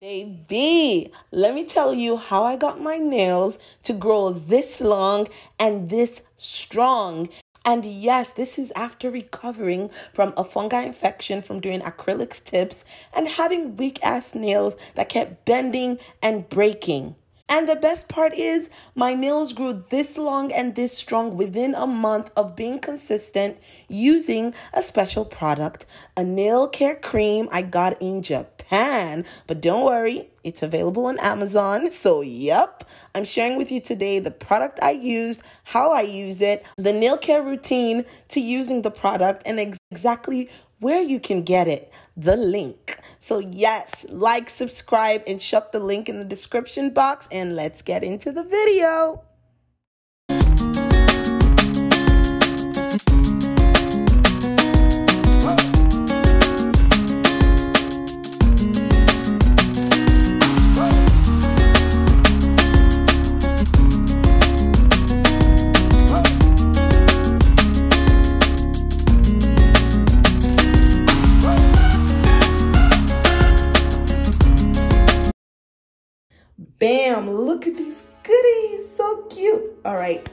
Baby, let me tell you how I got my nails to grow this long and this strong. And yes, this is after recovering from a fungi infection from doing acrylic tips and having weak ass nails that kept bending and breaking. And the best part is, my nails grew this long and this strong within a month of being consistent using a special product, a nail care cream I got in Japan. But don't worry, it's available on Amazon. So, yep, I'm sharing with you today the product I used, how I use it, the nail care routine to using the product, and ex- exactly where you can get it, the link. So, yes, like, subscribe, and shop the link in the description box. And let's get into the video. Bam, look at these goodies, so cute. All right.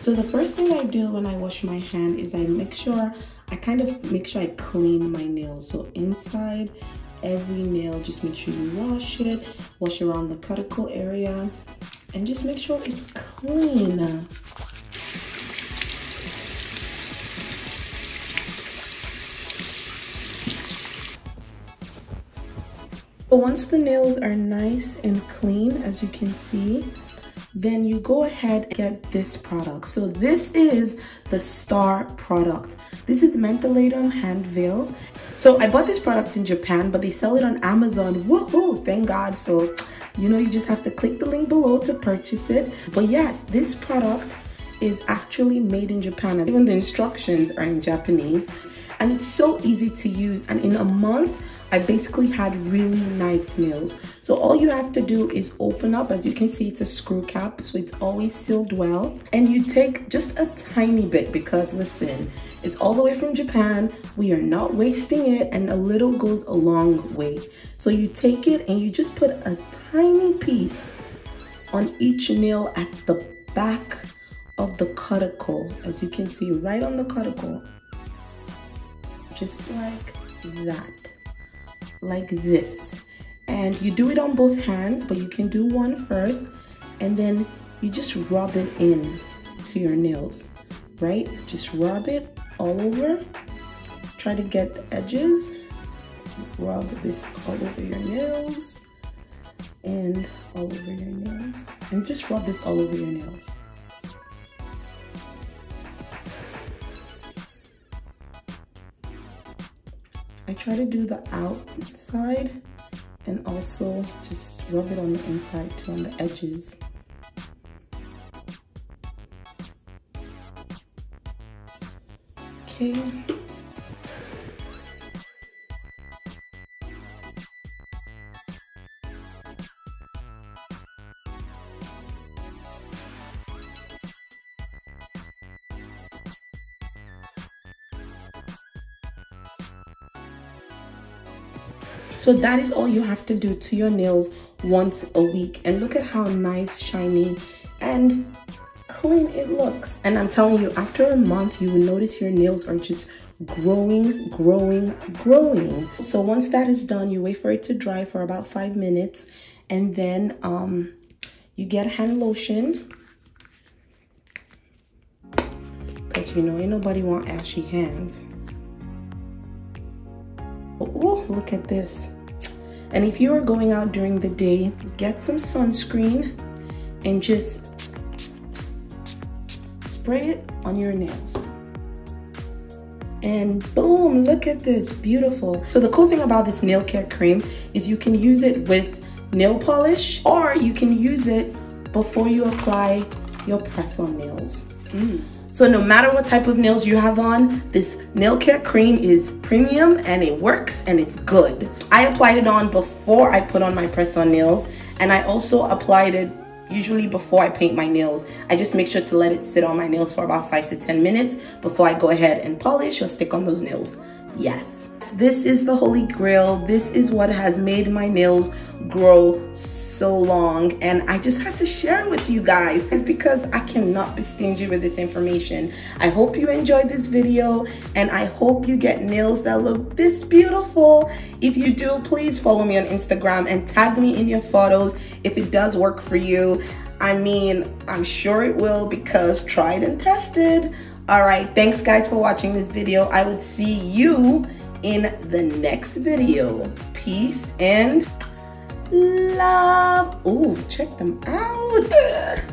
So the first thing I do when I wash my hand is I make sure, I kind of make sure I clean my nails. So inside every nail, just make sure you wash it, wash around the cuticle area, and just make sure it's clean. So once the nails are nice and clean, as you can see, then you go ahead and get this product. So this is the Star product. This is Mentholatum Hand Veil. So I bought this product in Japan, but they sell it on Amazon. Woohoo, thank God. So, you know, you just have to click the link below to purchase it. But yes, this product is actually made in Japan. Even the instructions are in Japanese. And it's so easy to use. And in a month, I basically had really nice nails. So all you have to do is open up. As you can see, it's a screw cap, so it's always sealed well. And you take just a tiny bit because listen, it's all the way from Japan. We are not wasting it and a little goes a long way. So you take it and you just put a tiny piece on each nail at the back of the cuticle. As you can see, right on the cuticle. Just like that like this. And you do it on both hands, but you can do one first and then you just rub it in to your nails, right? Just rub it all over. Try to get the edges. Rub this all over your nails and all over your nails. And just rub this all over your nails. I try to do the outside and also just rub it on the inside too, on the edges. Okay. So that is all you have to do to your nails once a week. And look at how nice, shiny, and clean it looks. And I'm telling you, after a month, you will notice your nails are just growing, growing, growing. So once that is done, you wait for it to dry for about five minutes. And then um, you get a hand lotion. Because you know, ain't nobody want ashy hands. Oh, look at this. And if you are going out during the day, get some sunscreen and just spray it on your nails. And boom, look at this, beautiful. So the cool thing about this nail care cream is you can use it with nail polish or you can use it before you apply your press-on nails. Mm. So no matter what type of nails you have on, this nail care cream is premium and it works and it's good. I applied it on before I put on my press-on nails and I also applied it usually before I paint my nails. I just make sure to let it sit on my nails for about five to 10 minutes before I go ahead and polish or stick on those nails. Yes. This is the holy grail. This is what has made my nails grow long and I just had to share it with you guys. It's because I cannot be stingy with this information. I hope you enjoyed this video and I hope you get nails that look this beautiful. If you do, please follow me on Instagram and tag me in your photos if it does work for you. I mean, I'm sure it will because tried and tested. All right, thanks guys for watching this video. I will see you in the next video. Peace and love. Oh, check them out.